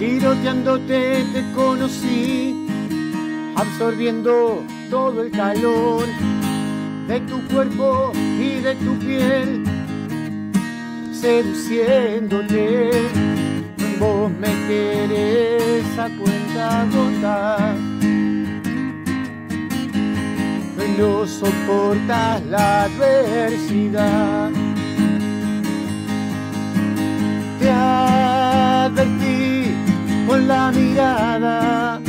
Tiroteándote te conocí, absorbiendo todo el calor de tu cuerpo y de tu piel, seduciéndote. Vos me querés a cuenta gota, no soportas la adversidad. Te mirada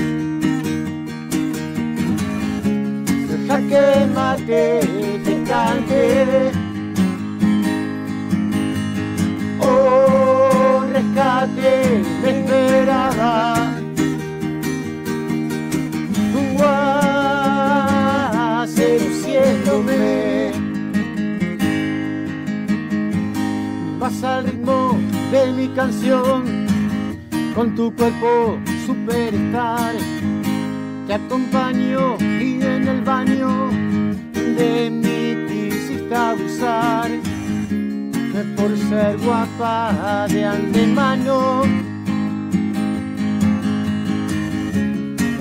que mate, te cante. Oh, rescate, me esperaba. Uh, seduciéndome. Vas al ritmo de mi canción, con tu cuerpo superstar te acompaño y en el baño de mí quisiste abusar por ser guapa de antemano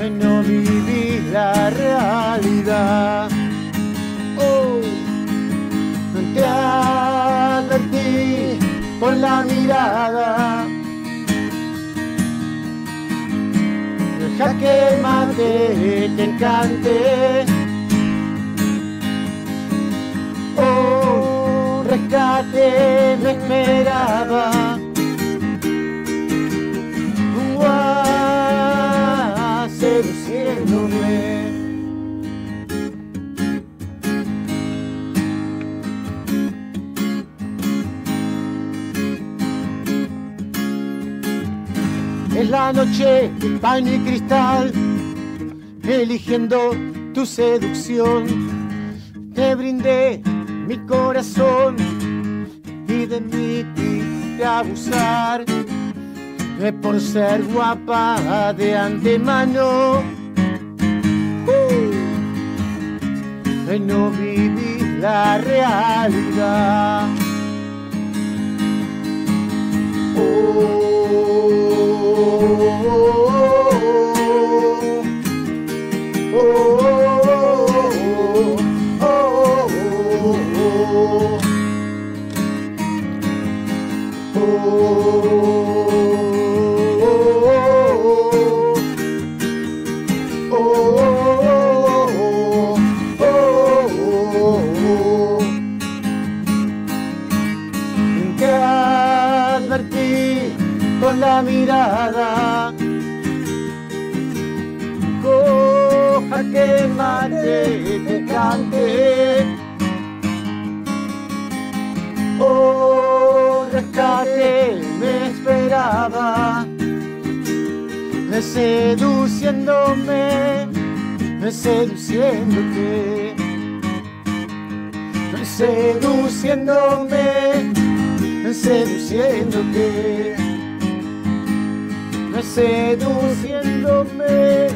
no viví la realidad. Oh, te advertí con la mirada que mate te encante. Oh, rescate me. Es la noche, pan y cristal, eligiendo tu seducción. Te brindé mi corazón y de mí quise abusar. Por ser guapa de antemano, uh, no viví la realidad. Con la mirada. Que mate te cante. Oh, rescate me esperaba. Seduciéndome, seduciéndote, seduciéndome, seduciéndote seduciéndome,